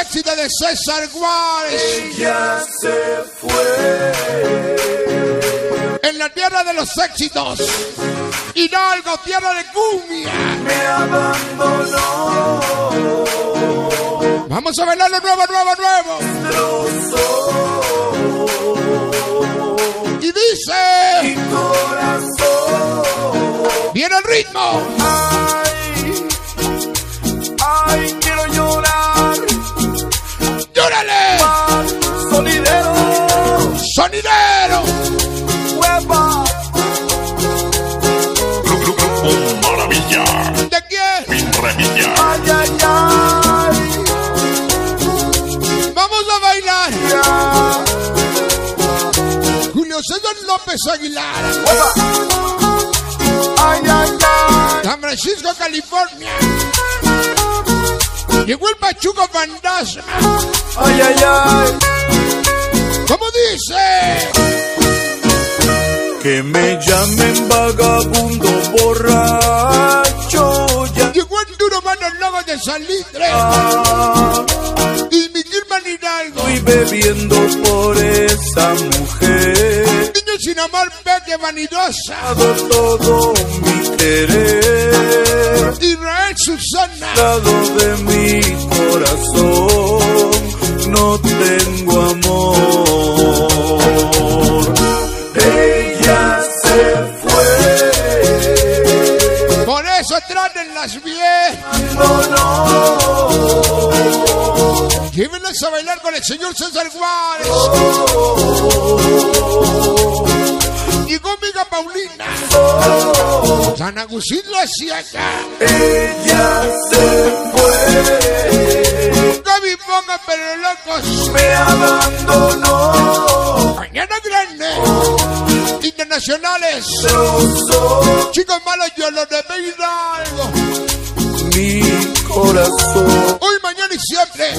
Éxito de César Juárez. Ella se fue. En la tierra de los éxitos. Hidalgo, tierra de cumbia. Me abandonó. Vamos a bailarlo nuevo, nuevo, nuevo. Y dice. Mi corazón. Viene el ritmo. Ay, ¡Llórale! Sonidero. ¡Sonidero! Hueva. Maravilla. ¿De quién? Min Revilla. Ay, ay, ay. Vamos a bailar. Ya. Julio César López Aguilar. Hueva. Ay, ay, ay. San Francisco, California. Llegó el Pachuco Fantasma. Ay, ay, ay. ¿Cómo dice? Que me llamen vagabundo borracho ya. Llegó el duro mano logo de Salitre. Y Miguel Hidalgo. Estoy bebiendo por esa mujer. Niño sin amor, peque vanidosa. Dado todo mi querer. Israel Susana. Dado el señor César Juárez. Llegó amiga Paulina. San Agustín lo hacía acá. Ella se fue. Gaby Ponga, pero locos. Me abandonó. Mañana grande. Internacionales. Chicos malos, yo los de Hidalgo. mi corazón. Hoy, mañana y siempre.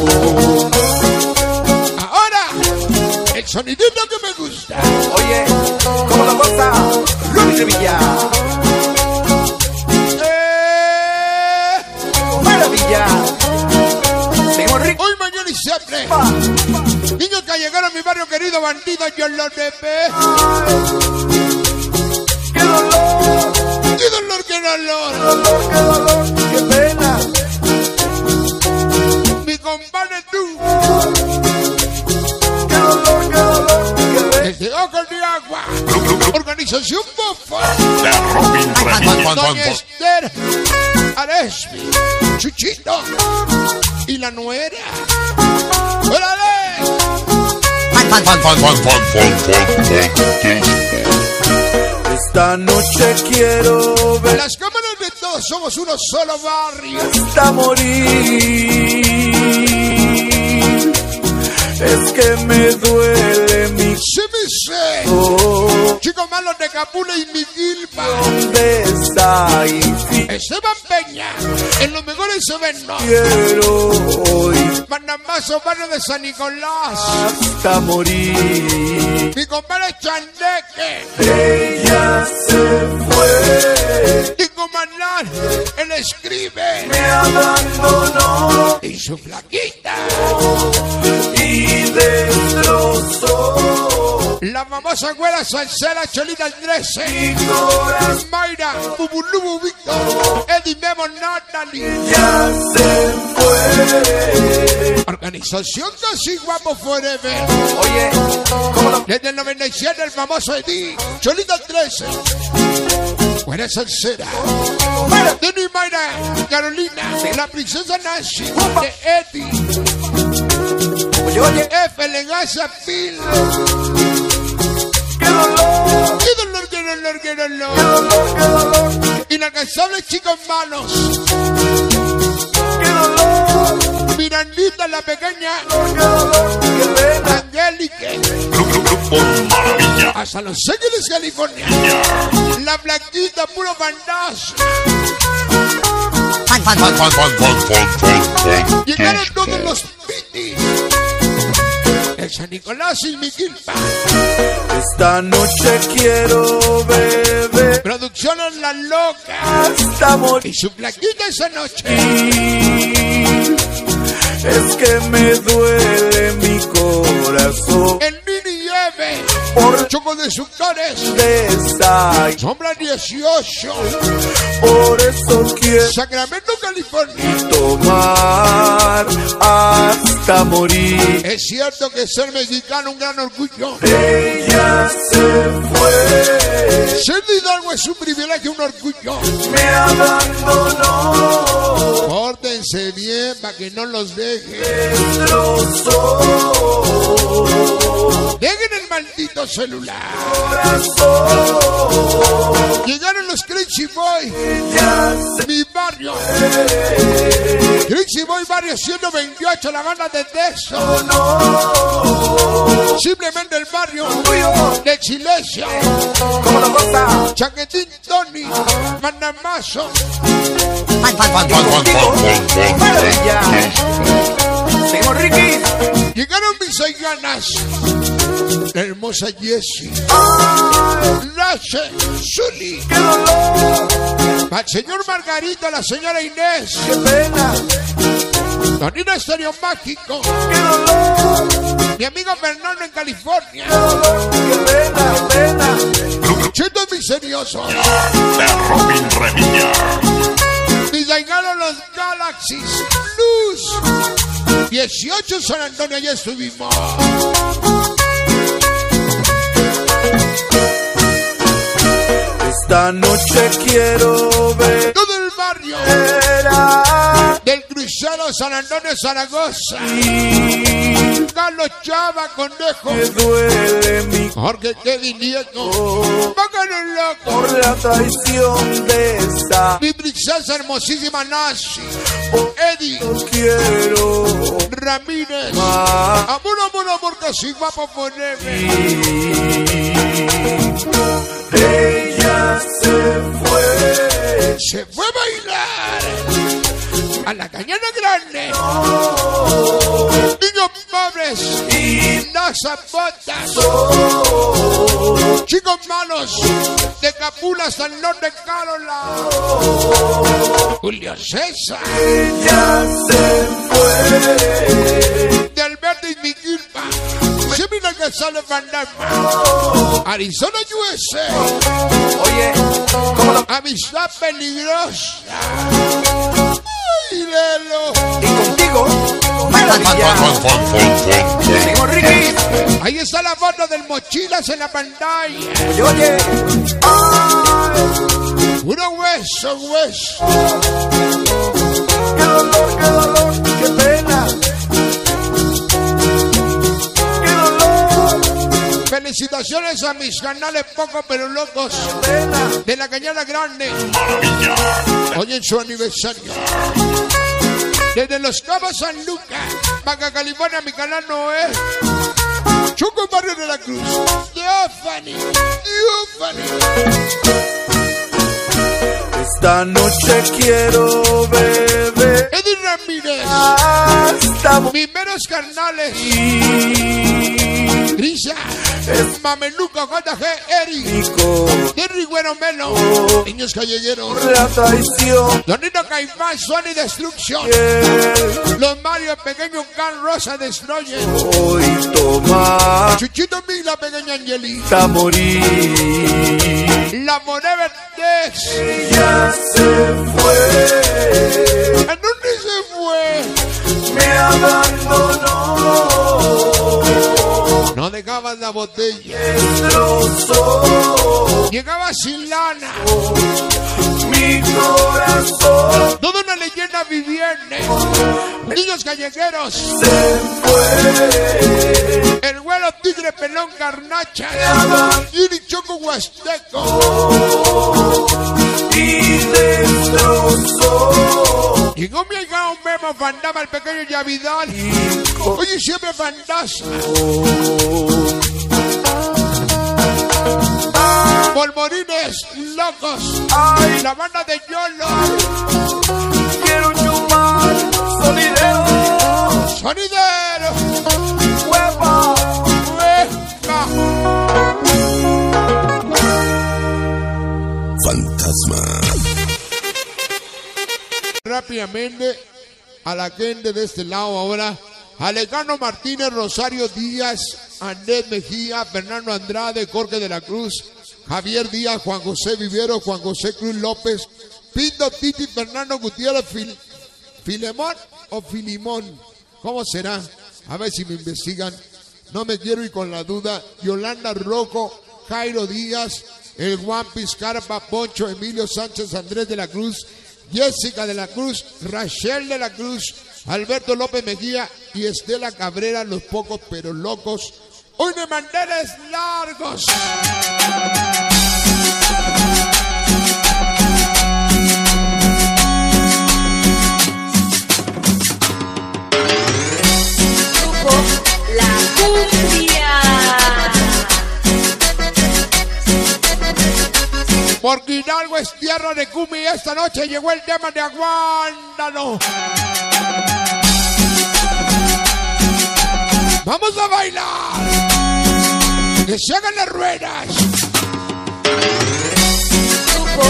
Sonidito que me gusta. Oye, ¿cómo la cosa? Luis Revilla. Eh, Maravilla. Seguimos rico. hoy, mañana y siempre. Niños que llegaron a mi barrio querido bandido, yo los de ¡Qué dolor! ¡Qué dolor, qué dolor! ¡Dolor, qué dolor! ¡Qué pena! Desde Ojos de Agua. Organización Bofa. De Robin Revilla. Doña Esther Arespi, Chuchito y la nuera. ¡Órale! Esta noche quiero ver Las cámaras de todos somos uno solo barrio. hasta morir. Es que me duele mi Se me sé. corazón. Chicos malos de Capula y Miguilpa. ¿Dónde está? Esteban Peña. En los mejores eventos. quiero hoy Manamazo, barrio de San Nicolás. hasta morir. Mi compadre Chandeque. Ella se fue, Y Comanán, él escribe. me abandonó Y su flaquita. y destrozó La famosa güera salsera Cholita Andrés. mi corazón. Mayra, Bubulubu Víctor, Eddie Memo Natalie. Ya se fue. Organización Casi Guapo Forever. Oye, ¿cómo la Desde el 97 el famoso Eddie, Cholita 13. Buena salsera. Denny Mayra, Carolina, la princesa Nancy, de Eddie, Oye, oye, F. Legaza Phil. Inalcanzables chicos malos. Mirandita la pequeña. Angélica. Hasta Los Ángeles, California. La blanquita, puro bandazo. Llegaron todos los. San Nicolás y Miquilpa. Esta noche quiero beber Producciones La Loca. hasta morir. Y su plaquita esa noche. Es que me duele mi corazón El. Por Choco de Sucores. esa. Sombra 18. Por eso quiero Sacramento, California. tomar hasta morir. Es cierto que ser mexicano es un gran orgullo. Ella se fue, Ser de Hidalgo es un privilegio, un orgullo. me abandonó, Pórtense bien para que no los dejen. Dejen el maldito celular. Llegaron los Crazy Boy. Mi barrio. Crazy Boy Barrio 128, la banda de Texas. Simplemente el barrio de goza. Chaquetín Tony. Mandamazo. Fan, fan, fan, fan, fan, fan, fan, fan. Maravilla. Seguimos Ricky. Llegaron mis ganas. La hermosa Jessie. Lache. Zully. Qué dolor, Para el señor Margarito, la señora Inés. qué pena, Donino Estéreo Mágico. qué dolor, Mi amigo Fernando en California. qué dolor, qué pena, pena. Chito misterioso. De Robin Revilla. Llegaron los Galaxies. Luz. 18 San Antonio, ya estuvimos. Esta noche quiero ver barrio del crucero San Antonio Zaragoza. Carlos Chava, Conejo. Me duele mi Jorge Kevin Nieto. Pónganlo loco. por la traición de esa. Mi princesa hermosísima Nashi. Eddie Quiero Ramírez. Amor, amor, amor, que soy guapo poneme. Ella a la cañada grande. Niños pobres y no zapatas. Chicos malos de Capula hasta el norte de Carola. Julio César Ella se fue. de Alberto y Miquilpa. Sí, mira que sale Van Damme. Arizona, USA. Oye, ¿cómo lo Amistad peligrosa. Ay, Lelo. Y contigo, maravilla. Ahí está la foto del mochilas en la pantalla. Oye, oye. Puro hueso, hueso. qué dolor, qué dolor, qué pena. Felicitaciones a mis canales poco pero locos de la Cañada Grande. Hoy en su aniversario. Desde Los Cabos San Lucas, Baja California, mi canal Noé. Choco Barrio de la Cruz. Diófani. Diófani. Esta noche quiero beber Eddie Ramírez. hasta Mis meros carnales. morir. Grisa. Mameluco, JG, Eric. Terry Güero Melo. Niños callejeros. la traición Donito Caimán, Sony Destruction. que Los Mario Pequeño Can Rosa Destroyer. hoy toma Chuchito Mí, la pequeña Angeli. hasta morir. La Morever Dex. Ya se fue, ¿A dónde se fue? Me abandonó, No dejabas la botella. destrozó Llegaba sin lana. mi corazón. Toda una leyenda viviente. Niños callejeros. Se fue, El güero tigre pelón garnacha. Giri choco huasteco. y destrozó. Llegó mi hijao Memo Fandama, el pequeño Yavidal. Oye, siempre fantasma. Polvorines locos. Ay, La banda de Yolo. quiero chupar sonidero, Sonidero. huevo. Hueca. Fantasma. Rápidamente a la gente de este lado ahora. Alejandro Martínez, Rosario Díaz, Andrés Mejía, Fernando Andrade, Jorge de la Cruz, Javier Díaz, Juan José Vivero, Juan José Cruz López, Pinto Titi, Fernando Gutiérrez, Fil- Filemón o Filimón. ¿Cómo será? A ver si me investigan. No me quiero ir con la duda. Yolanda Roco, Jairo Díaz, el Juan Pizcarpa, Poncho, Emilio Sánchez, Andrés de la Cruz, Jessica de la Cruz, Rachel de la Cruz, Alberto López Mejía y Estela Cabrera, los pocos pero locos. Hoy de manteles largos. Porque Hidalgo es tierra de Cumi y esta noche llegó el tema de Aguándalo. Vamos a bailar. Que se hagan las ruedas. Grupo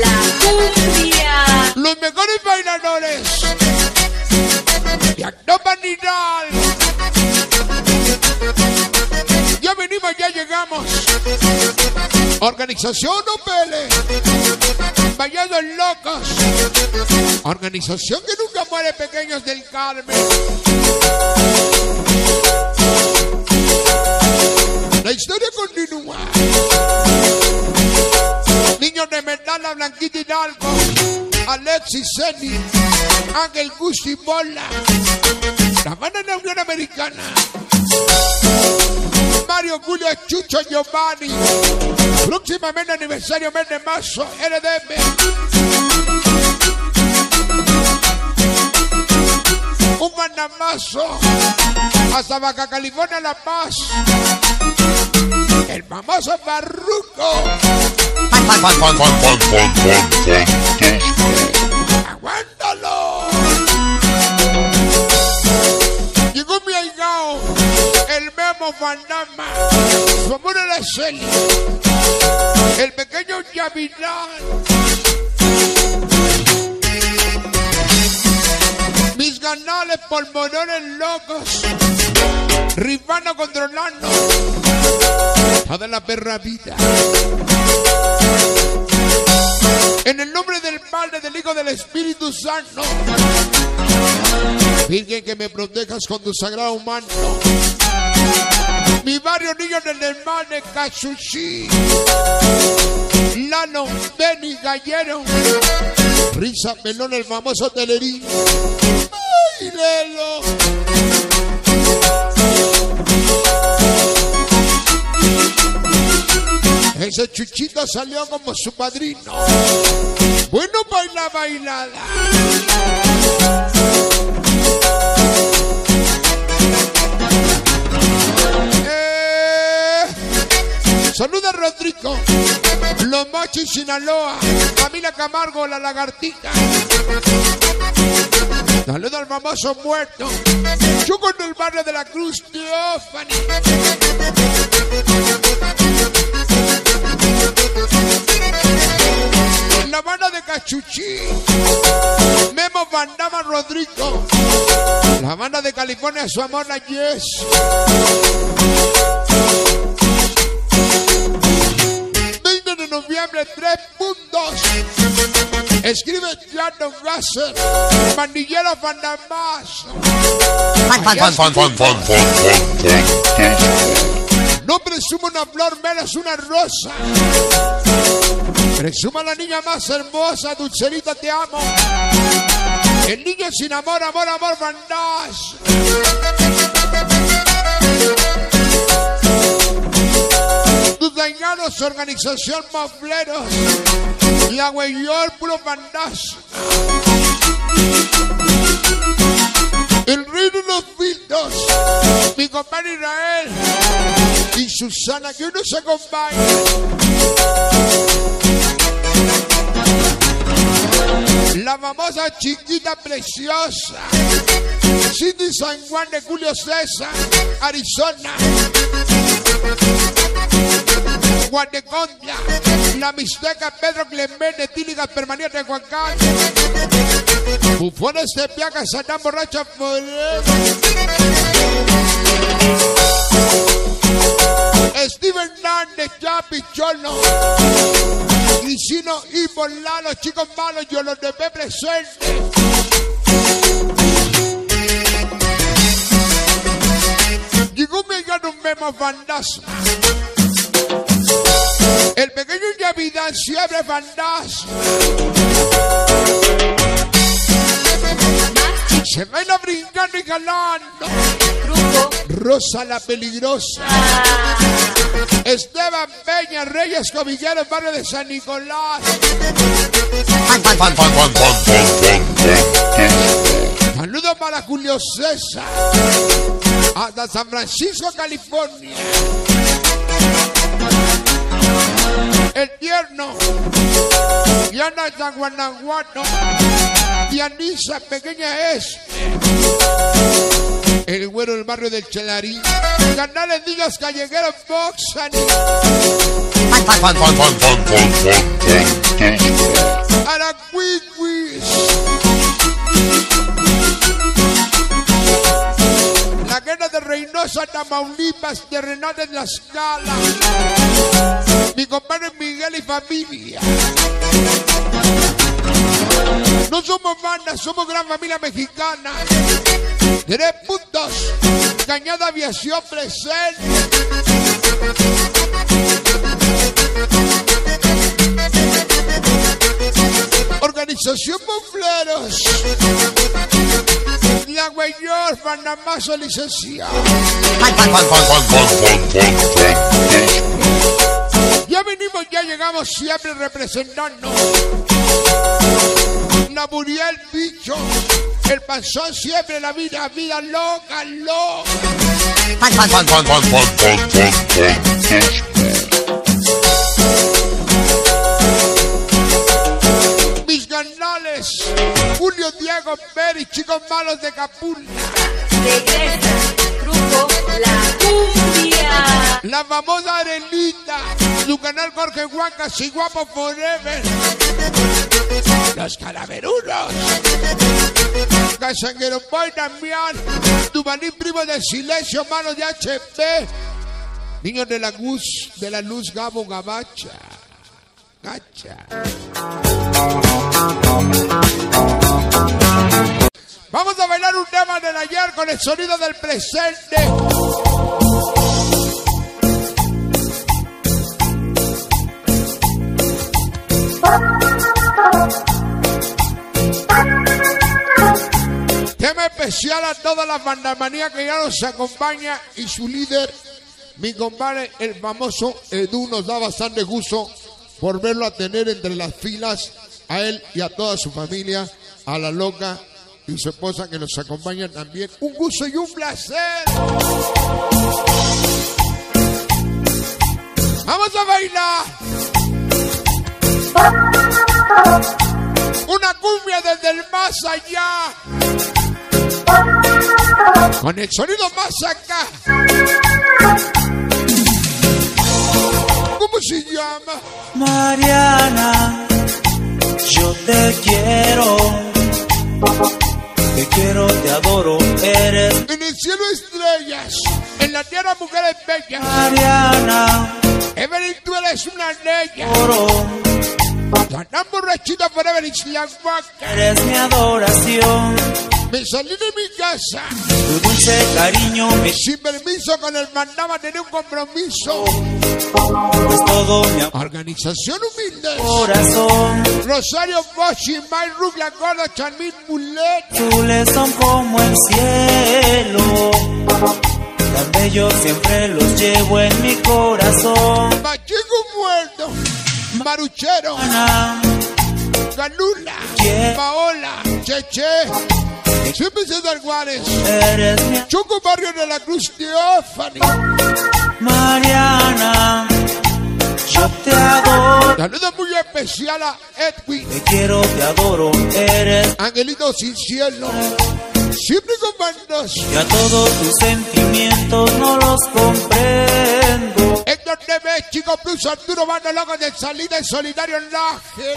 La Cumbia. Los mejores bailadores. Y Actopan Hidalgo. Venimos, ya llegamos. Organización Opele. Vallados locos. Organización que nunca muere pequeños del Carmen. La historia continúa. Niños de Mendala, Blanquita Hidalgo, Alexis Zeni, Ángel Gusti Bola, la banda de la Unión Americana, Mario Julio Chucho Giovanni. Próximamente aniversario mes de marzo, LDM. Un mandamazo hasta Baja California, La Paz. El famoso Barruco. ¡Aguántalo! Llegó mi aigao el Memo Fanama, su amor a la Celia, el pequeño Yavidal. Mis ganales polmorones locos, rifando controlando toda la perra vida. En el nombre del Padre, del Hijo, del Espíritu Santo. Virgen que me protejas con tu sagrado manto. Mi barrio niño del hermano Cachuchi. Lano, Benny, Gallero. Risa, Melón, el famoso Telerín. ¡Ay, Lelo! Ese chuchito salió como su padrino. Bueno, baila, bailada. Saluda Rodrigo. Los Mochis, Sinaloa. Camila Camargo, la lagartija. Saluda al famoso muerto. Chuco en el barrio de la Cruz, Teófani. La banda de Cachuchí. Memo Bandama Rodrigo. La banda de California, su amor, la Yes. 20 de noviembre, 3.2. Escribe Landon Russell, Mandillero Fandamás. No presumo una flor, menos una rosa. Presuma la niña más hermosa, Dulcerita, te amo. El niño sin amor, amor, amor, Van dañados, organización Mafleros. La Guayor, puro bandás. El rey de los filtros. Mi compadre Israel. Y Susana, que uno se acompaña. La famosa chiquita preciosa. Cindy San Juan de Julio César, Arizona. Guatecondia, la Mixteca, Pedro Clemente, Tíligas Permanentes de Huancán. Bufones de Piaca, Satán Borracha. Steven Hernández, Chapi, Cholo. Grisino y Bolano, chicos malos, yo los de presente. Llegó millón un memo fantasma. El pequeño Navidad siempre fantasma. Se baila brincando y galando. Rosa la peligrosa. Esteban Peña, Reyes Covillaros, barrio de San Nicolás. Saludos para Julio César. Hasta San Francisco, California. El tierno. Diana San Guanajuato. Dianisa, pequeña es. El güero del barrio del Chelarín. Canales Digas Callejeros Boxan. Fan, La guerra de Reynosa, Tamaulipas, de Renate de la Scala. Mi compadre Miguel y familia. No somos banda, somos gran familia mexicana. Tres puntos. Cañada Aviación presente. Organización Monfleros la mayor Panamazo licenciado. Ya venimos, ya llegamos siempre representando. Naburí el bicho. El panzón siempre la vida, vida loca, loca. Mis canales, Julio Diego Pérez, chicos malos de Capul. regresa. Grupo La Cumbia. La famosa Arenita. Su canal Jorge Huancas y Guapo Forever. Los calaverunos. Casanguero Boy Damián. Tubalín primo de silencio, manos de HP. Niños de la luz, de la luz Gabo Gabacha. Gacha. Vamos a bailar un tema del ayer con el sonido del presente. Tema especial a toda la bandamanía que ya nos acompaña y su líder, mi compadre, el famoso Edu, nos da bastante gusto por verlo a tener entre las filas a él y a toda su familia, a la loca y su esposa que nos acompañan también. Un gusto y un placer. Vamos a bailar. Una cumbia desde el más allá. Con el sonido más acá. ¿Cómo se llama? Mariana, yo te quiero, quiero, te adoro, eres En el cielo estrellas, en la tierra mujeres bellas. Mariana, Evelyn, tú eres una ley. oro, Tan borrachita forever Isla Huaca. eres mi adoración, Me salí de mi casa tu dulce cariño me sin permiso con el mandaba tener un compromiso. pues todo mi Organización humilde. corazón, Rosario Bosch y Mike Rug, la gorda Chanmil Mulet. azules son como el cielo, tan bellos siempre los llevo en mi corazón. Machico muerto. Maruchero. Ana, Galula. ¿Quién? Paola. Cheche. Siempre César Juárez. Choco Barrio de la Cruz Teófani. Mariana, yo te adoro. Saludo muy especial a Edwin. Te quiero, te adoro, eres Angelito sin cielo. Siempre con bandos. y a todos tus sentimientos no los comprendo. Héctor TV, Chico Plus, Arturo Bando Loco de Salida en Solidario Laje.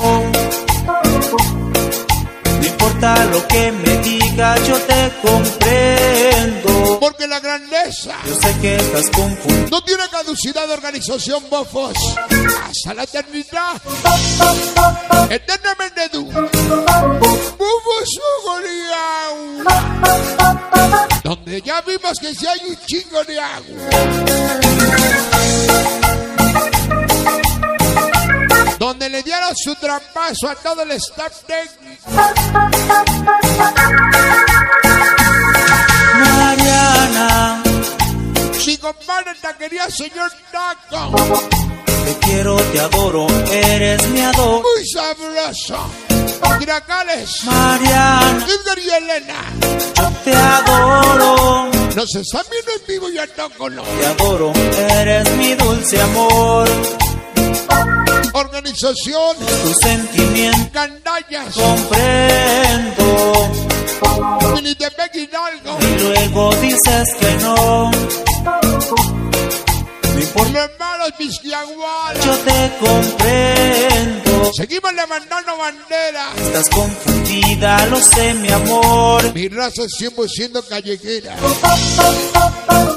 No importa importa lo que me digas, yo te comprendo. Porque la grandeza Yo sé que estás confundido. no tiene caducidad de organización, bofos. Hasta la eternidad. Eternamente tú. Goliau. Donde ya vimos que si hay un chingo de agua. Donde le dieron su trampazo a todo el staff técnico. Mariana, Si compadre te quería señor Taco. te quiero, te adoro, eres mi ador. Muy sabroso. Tiracales. Mariana, Edgar y Elena. te adoro, Nos están viendo en vivo y a Taco no. te adoro, eres mi dulce amor. Organización. Tu sentimiento Candallas. comprendo. Minitepec Hidalgo. Y luego dices que no. No importa, Los hermanos Vizquiagual. yo te comprendo. Seguimos levantando bandera. Estás confundida, lo sé, mi amor. Mi raza siempre siendo callejera.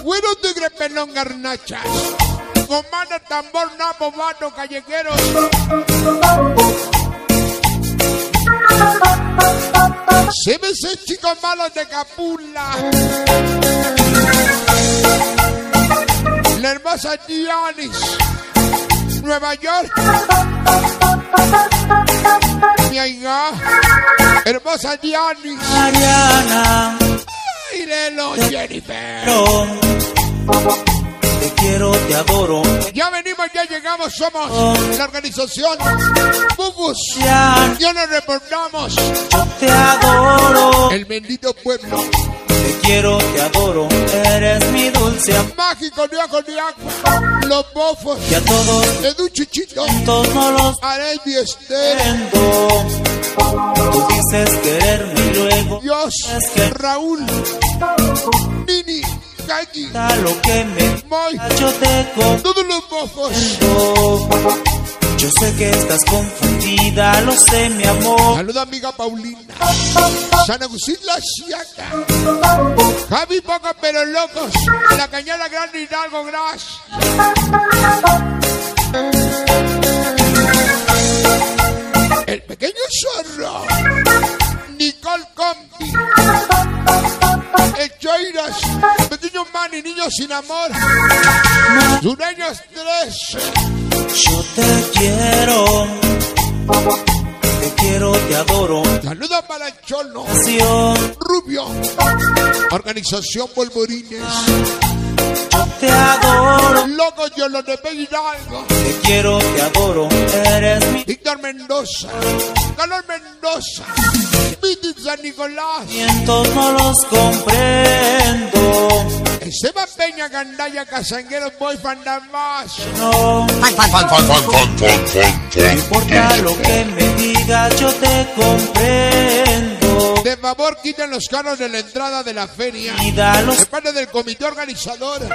Güero tigre pelón garnachas. Comando tambor napo vato callejeros. CBC chicos malos de Capula. La hermosa Giannis. Nueva York. Mi hija. Hermosa Giannis. Mariana, Ay, Lelo, Jennifer. te quiero, te adoro. Ya venimos, ya llegamos, somos la organización Bubus. Ya, nos reportamos yo te adoro. el bendito pueblo quiero, te adoro. Eres mi dulce mágico de ojo de agua. Los bofos, Y a todos Edu Chichito, juntos no los Biester, entiendo. Tú dices quererme y luego Dios, es que Raúl, Kaki, da lo que me yo te todos los bofos. Yo sé que estás confundida, lo sé, mi amor. Saluda amiga Paulina, San Agustín La Chiaca, Javi Poco pero Locos, La Cañada Grande Hidalgo Gras. El pequeño zorro, Nicole Compi, El Choiras, Pequeño Manny, Niños sin Amor, Sureños 13, Yo te quiero. Te quiero, te adoro. Saluda para el Cholo, Rubio, Organización Polvorines. Yo te adoro. Loco yo lo de Hidalgo. Te quiero, te adoro. Eres mi Víctor Mendoza. Carlos Mendoza. Viti San Nicolás. Mientos no los comprendo. Esteban Peña Gandaya Casanguero Boy Fandamás. No importa lo que me digas, yo te comprendo. De favor, quiten los carros de la entrada de la feria. Y da De los parte del comité organizador.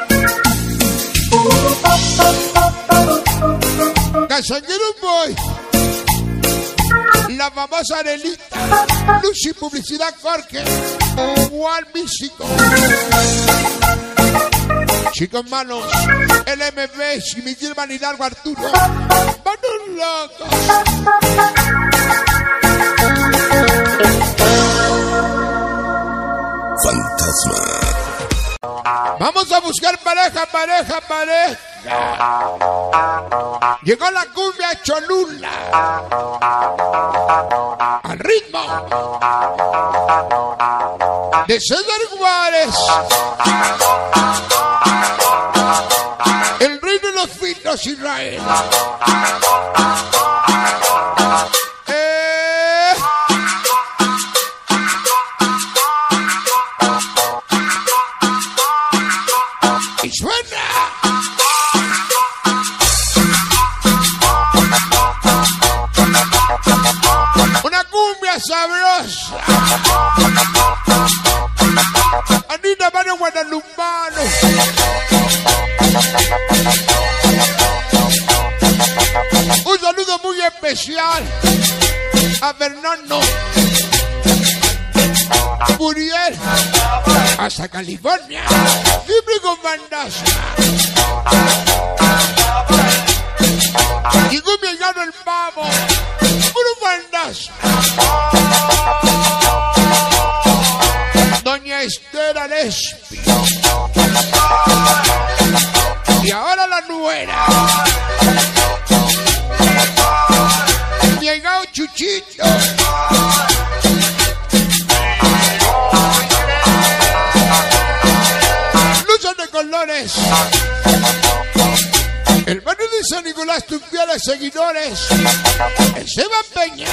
Casanguero Boy. La famosa Arelita. Lucy Publicidad Jorge. Juan Místico. Chicos malos. LMB. Y Miguel Van Hidalgo Arturo. Manos locos. Vamos a buscar pareja, pareja, pareja. Llegó la cumbia Cholula. Al ritmo de César Juárez. El rey de los finos Israel. A Fernando Muriel, hasta California, siempre con bandas. Llegó mi el pavo, puro bandas. Fieles seguidores. Esteban Peña.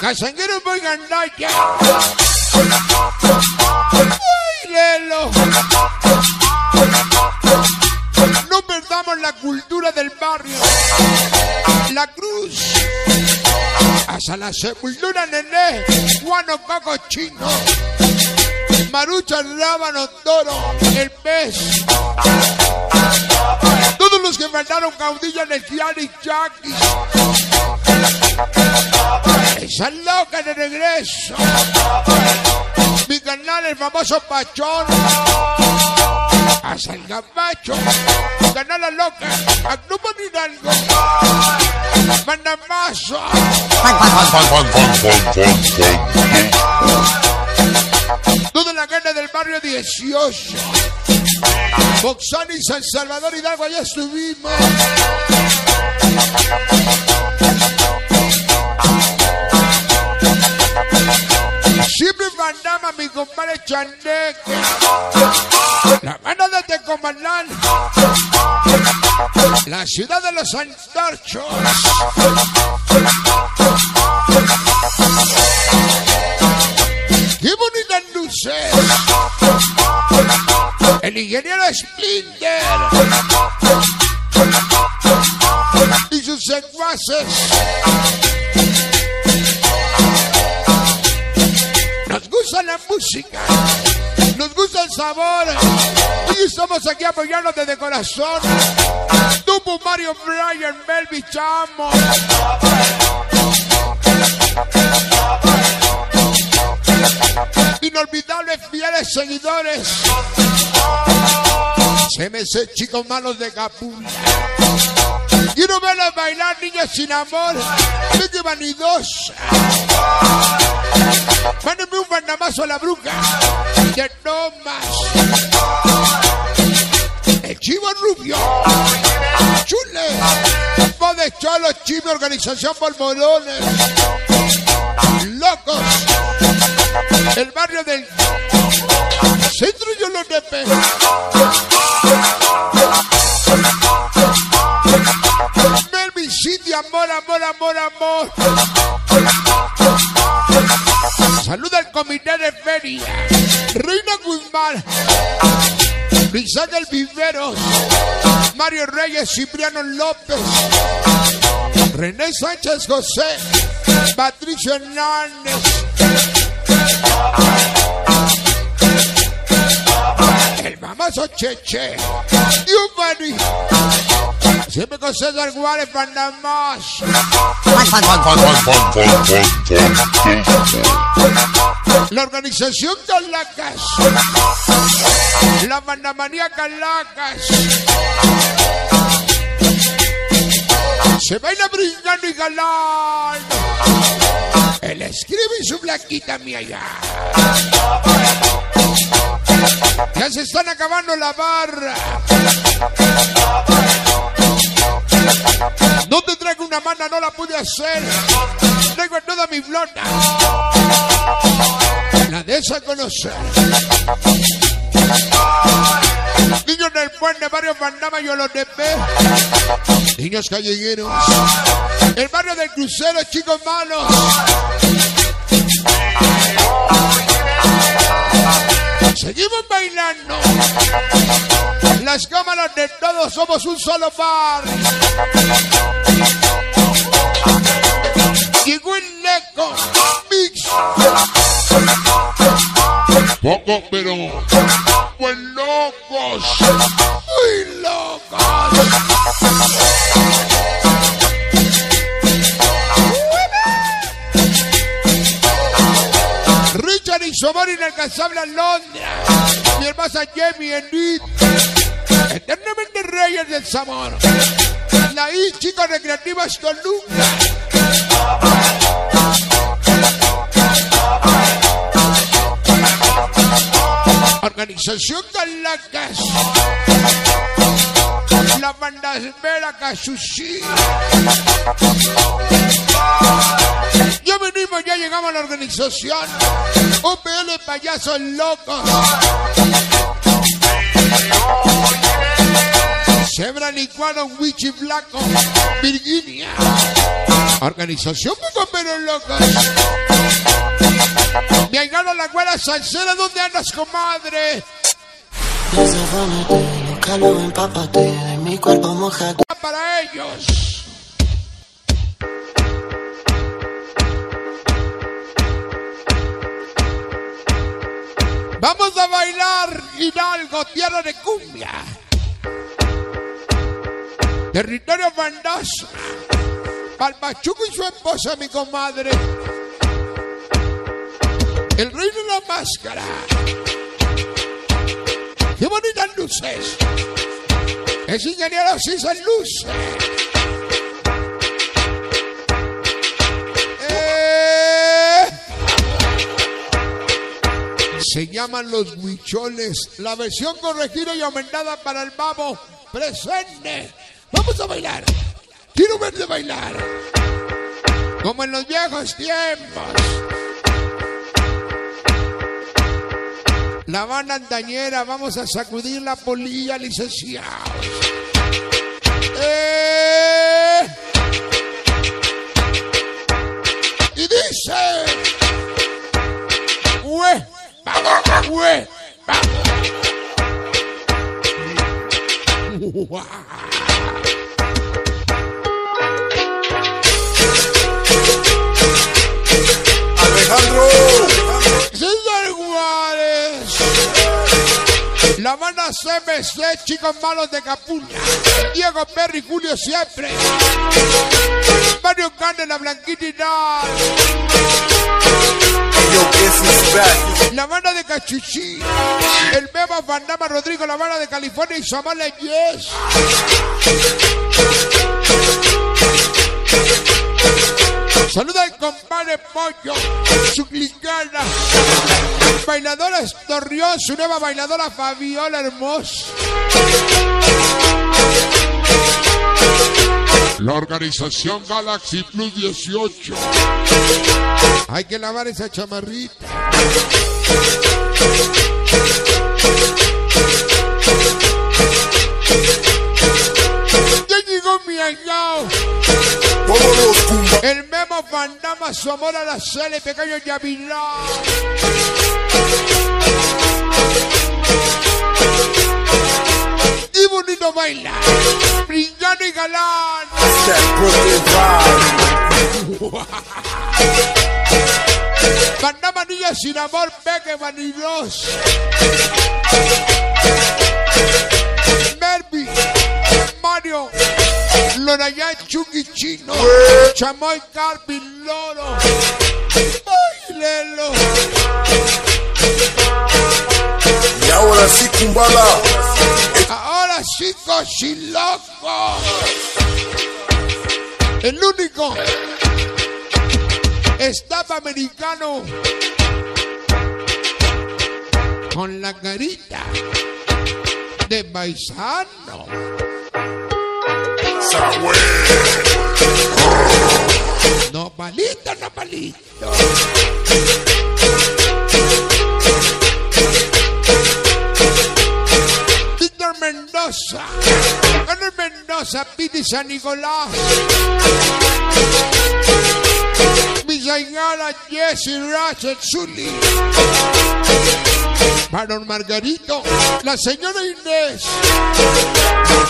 Casanguero Boy Gandaya. ¡Ay, Lelo! No perdamos la cultura del barrio. La cruz. Hasta la sepultura, nené. Guano, coco, chino. Marucha, rábano, toro, el pez. Mandaron caudillo el y Jackie. Esa loca de regreso. Mi canal, el famoso Pachón. Hasta el gabacho. Canal La Loca. A Grupo Hidalgo. Mandamazo. La gana del barrio 18. Boxani y San Salvador Hidalgo, allá estuvimos. Siempre mandaba mi compadre Chaneque. La banda de Tecomandán. La ciudad de los antorchos. El ingeniero Splinter y sus secuaces. Nos gusta la música, nos gusta el sabor. Y estamos aquí apoyando desde corazón. Tupu Mario Brian Melvi Chamo. Inolvidables fieles seguidores. CMC chicos malos de Capul. Quiero verlos bailar, niños sin amor. Qué vanidosa. Mándeme un bandamazo a la bruja. Que no más. El chivo rubio. Chule. Voz de cholo, chivo, organización Polmorones. Locos. El barrio del centro yo lo nepe. Melvin City, amor, amor, amor, amor. Saluda al comité de feria. Reina Guzmán. Luisa del Viveros. Mario Reyes, Cipriano López. René Sánchez José. Patricio Hernández. El mamazo Cheche. Yumani. Siempre con César Juárez fun. La organización Calacas. La Mandamanía Calacas. Se baila brincando y galán. Él escribe y su blanquita mía ya. Ya se están acabando la barra. No te traigo una mano, no la pude hacer. Traigo toda mi flota. La de esa conocer. Niños del puente, barrio Pandama, yo los ve. Niños callejeros. El barrio del crucero, chicos malos. Seguimos bailando. Las cámaras de todos somos un solo par. Llegó el Neco Mix. Poco, pero Pues locos. Muy locos. Richard y su amor inalcanzable Alondra. Mi hermosa Jamie Enid. Eternamente reyes del sabor. La I, chicos recreativas Toluca. Organización Calacas. La banda Vera Casushi. Ya venimos, ya llegamos a la organización. UPL Payasos Locos. Zebra Licuado, Wichi Blanco, Virginia. Organización Pero Locos. Mi aigano la güera salsera, ¿dónde andas, comadre? Desafánate, los calos empápate, de mi cuerpo mojate. Para ellos. Vamos a bailar Hidalgo, tierra de cumbia. Territorio Bandosa. Palmachuco y su esposa, mi comadre. El rey de la máscara. ¡Qué bonitas luces! Es ingeniero César Luces. Eh. Se llaman los huicholes. La versión corregida y aumentada para el babo presente. Vamos a bailar. Quiero verte bailar. Como en los viejos tiempos. La banda andañera, vamos a sacudir la polilla, licenciados. Eh. Y dice, ue, vamos, ue, vamos. La banda CMC, chicos malos de Capuña. Diego Perry, Julio siempre. Mario Carne, la Blanquita y Nal. La banda de Cachuchí. El Beba Fandama Rodrigo, la banda de California y Samala Yes. Saluda al compadre Pollo, su clicana. Bailadora Estorrión, su nueva bailadora Fabiola Hermosa. La organización Galaxy Plus 18. Hay que lavar esa chamarrita. Ya llegó mi allao. El Memo Fandama, su amor a la sele, pequeño Yavilá. Y bonito baila, brillante y galán. Fandama niña sin amor, peque vanidoso. Mervi, Mario, Lorayán Chucky Chino, Chamoy Carpin Loro. Ay, Lelo. Y ahora sí, Kumbala. Ahora sí, loco. El único estafa americano con la carita de paisano. No palito, no palito. Víctor Mendoza. Carlos Mendoza, Piti San Nicolás. Misaigala, Jesse Ratchet, Zully. Baron Margarito, la señora Inés.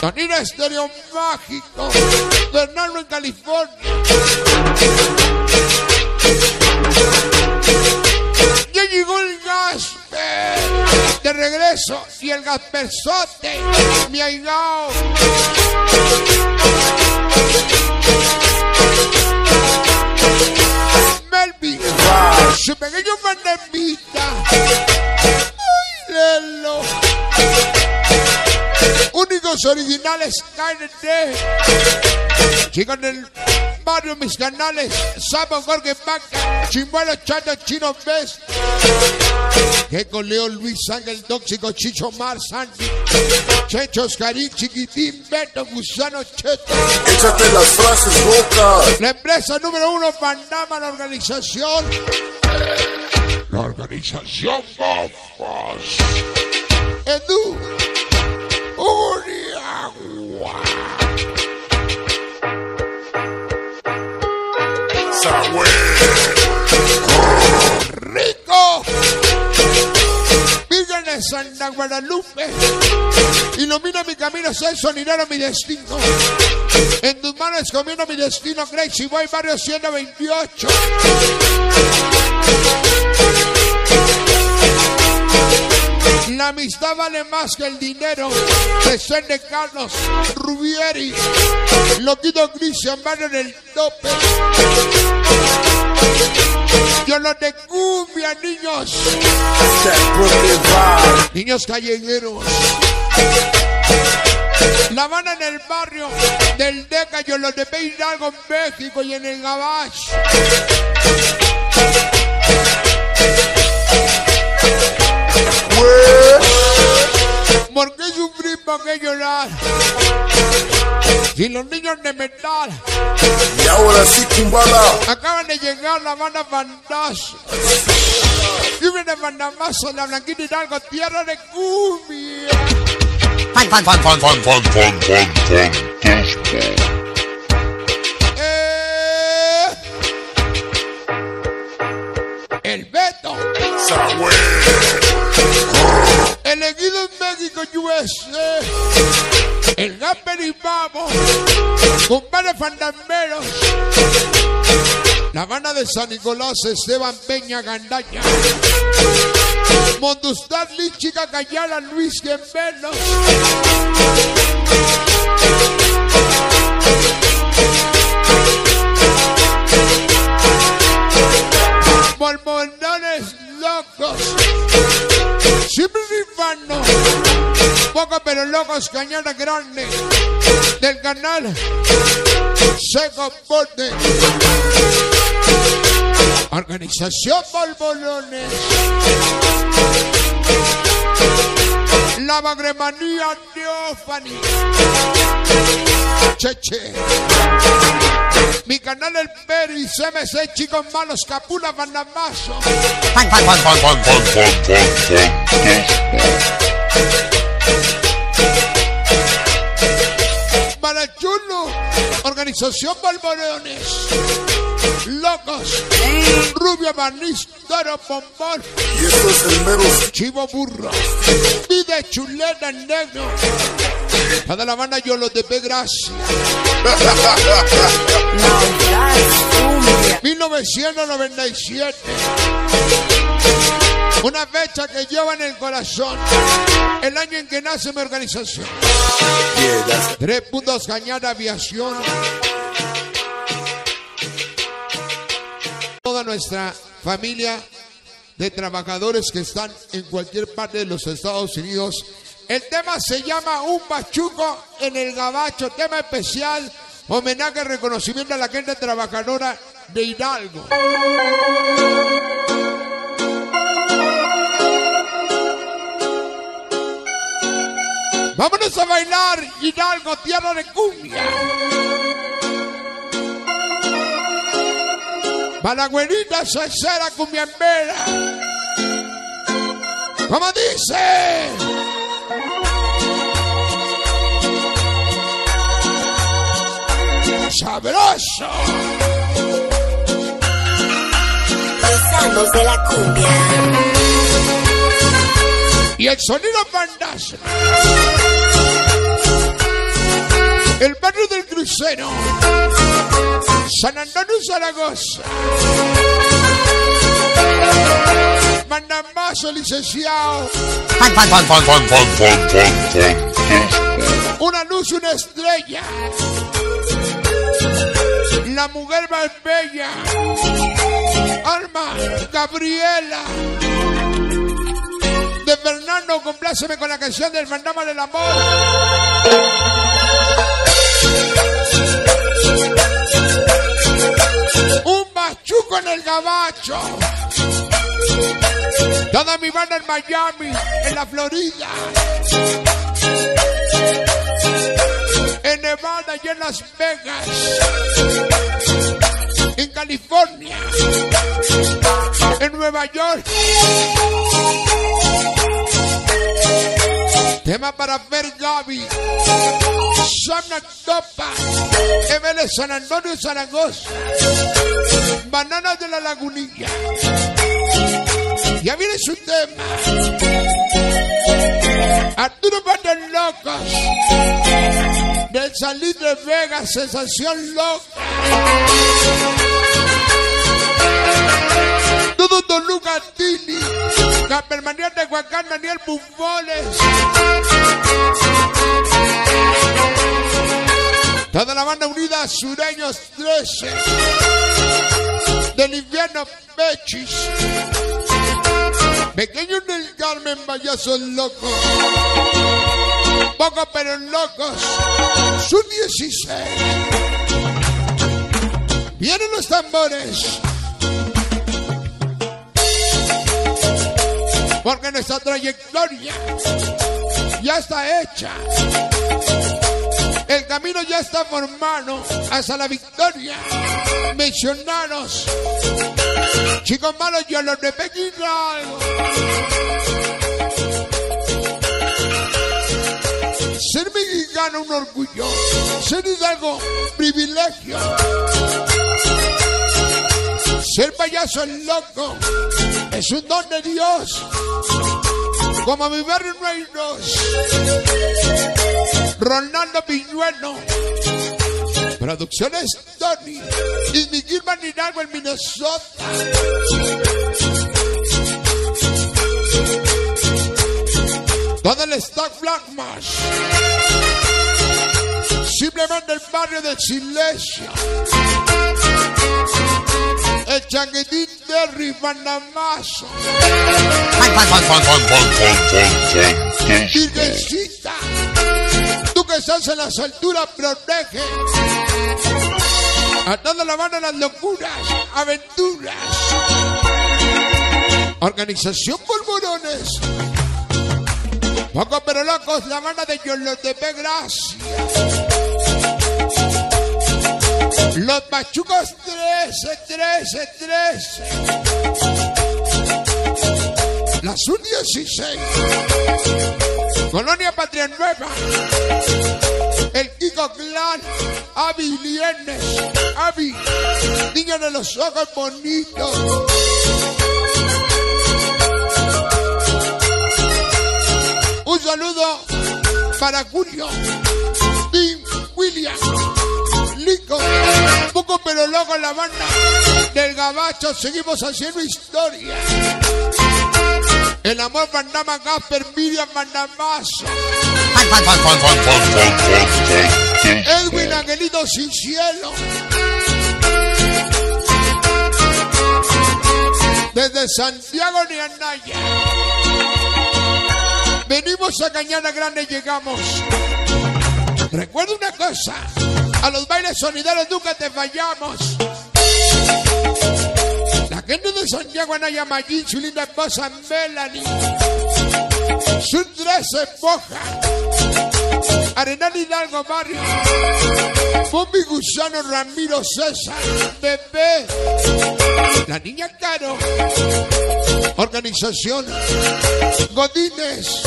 Tonina Estéreo Mágico. Bernardo en California. Ya llegó el Gasper. De regreso. Y el Gasperzote. Mi aigao nerviosa. Se me cayó más nerviosa. Ay, lelo. Únicos originales KNT. Chicos del barrio, mis canales. Sapo, Jorge Paca. Chimbuelo, Chato, Chino Best. Que con Leo Luis Ángel Tóxico, Chicho Mar, Santi. Checho, Oscarín, Chiquitín, Beto, Gusano, Cheto. Échate las frases locas. La empresa número uno, Pandama, la organización. La organización Gafas. Edu. Uriagua. Rico. Virgen de Santa Guadalupe. Ilumina mi camino, sé sonidero mi destino. En tus manos comiendo mi destino, Gracie Boy, barrio 128. La amistad vale más que el dinero. Descende de Carlos Rubieri. Loquito Cristian, barrio del tope. Yo los de cumbia, niños. Niños callejeros. La Habana en el barrio del Deca, yo los de Hidalgo en México y en el ¿Por qué sufrir? ¿Por qué llorar? Si los niños de metal Y ahora sí, Kumbala. acaban de llegar la banda Fantasma. Viven de Bandamazo, la Blanquita Hidalgo, tierra de cumbia. Fan, fan, fan, fan, fan, fan, fan, fan, fantasma. Eh, el Beto, elegido en México, USA. El Gamper y Vamos, compadre Fandameros. La banda de San Nicolás, Esteban Peña Gandaña. Mondustad, Lichica, Cayala, Luis Gemelo. Mormonones locos. Siempre rifando. Poco pero locos, cañada grande. Del canal Seco Bote. Organización Bolbolones. La magremanía Neofani. Cheche. Mi canal El Peris, MC, chicos malos, Capula, Bandamazo. Para Chulo, Organización Balboreones. Locos. Rubio Barniz, Toro Bombón, Y esto es el mero Chivo Burro. Vida Chuleta Negro. Cada la banda yo los de gracias. 1997. Una fecha que lleva en el corazón. El año en que nace mi organización. Tres puntos Cañada Aviación. Toda nuestra familia de trabajadores que están en cualquier parte de los Estados Unidos. El tema se llama Un Pachuco en el Gabacho, tema especial, homenaje y reconocimiento a la gente trabajadora de Hidalgo. Vámonos a bailar Hidalgo, tierra de cumbia. Balagüerita cesera cumbiambera. ¿Cómo dice? Sabroso. Pasanos de la cumbia. Y el sonido fantasma el barrio del crucero, San Antonio Zaragoza. Manda más, licenciado. Una luz, una estrella. La mujer más bella. Alma Gabriela. De Fernando, compláceme con la canción del fantasma del amor. Un machuco en el gabacho. Toda mi banda en Miami, en la Florida. En Nevada y en Las Vegas. En California. En Nueva York. Tema para Fer Gaby. Sana Topa. ML San Antonio Zaragoza. Bananas de la Lagunilla. Ya viene su tema. Arturo Patas Locos. Del Salir de Vegas, sensación loca. Todo Toluca Tini. La permanente de Huacán, Daniel Bufones. Toda la banda unida, Sureños 13. Del invierno, Pechis. Pequeños del Carmen, Vallasos locos. Pocos pero locos. Su 16. Vienen los tambores. Porque nuestra trayectoria ya está hecha. El camino ya está formado hacia la victoria. Mencionaros. Chicos malos, yo los de Pekín Ser mexicano un orgullo. Ser hidalgo, privilegio. Ser payaso es loco. Es un don de Dios. Como hay dos. Ronaldo Piñuelo. Producciones Tony. Y mi Gilman Hidalgo en Minnesota. Todo el stock Black Mash. Simplemente el barrio de Silesia. El changuetín de Ribanamazo. Virgencita. Tú que estás en las alturas, protege. A toda la mano las locuras, aventuras. Organización Polvorones. Poco pero locos, la mano de Yolotepe, gracias. Los machucos 13, 13, 13. La Sur 16. Colonia Patria Nueva. El Kiko Clan. Avi Lienes. Avi. Niña de los ojos bonitos. Un saludo para Julio. Tim William rico. Poco pero loco la banda del gabacho. Seguimos haciendo historia. El amor mandaba Gasper, Miriam mandamazo. Edwin Angelito sin cielo. Desde Santiago de Anaya. Venimos a Cañada Grande, y llegamos. Recuerda una cosa a los bailes sonideros nunca te fallamos. La gente de Santiago Anaya Mayín, su linda esposa Melanie. Su 13 Boja. Arenal Hidalgo Barrio. Bombi Gusano Ramiro César. Bebé. La niña Caro. Organización. Godínez.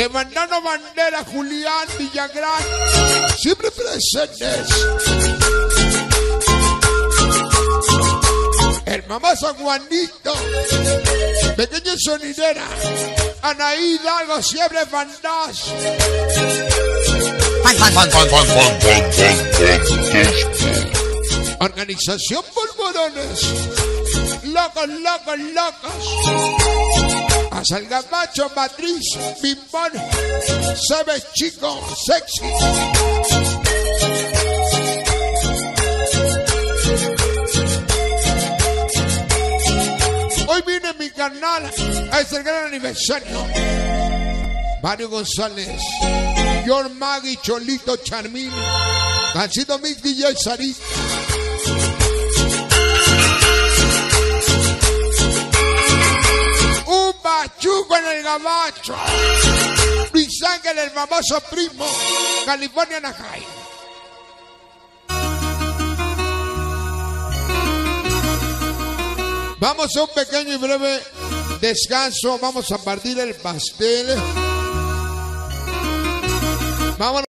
Le mandaron bandera Julián Villagrán, siempre presentes. El mamá San Juanito, pequeña sonidera, Anaí Hidalgo, siempre fantasma. Organización Polvorones, locos, locos, locos pasa el gamacho, matriz, bimbón, se ve chico, sexy. Hoy viene mi canal, es el gran aniversario. Mario González, John Magui, Cholito Charmín, Nacido Mick DJ Sarista. Un bachuco en el gabacho. Luis Ángel, el famoso primo. California, Anaheim. Vamos a un pequeño y breve descanso. Vamos a partir el pastel. Vamos.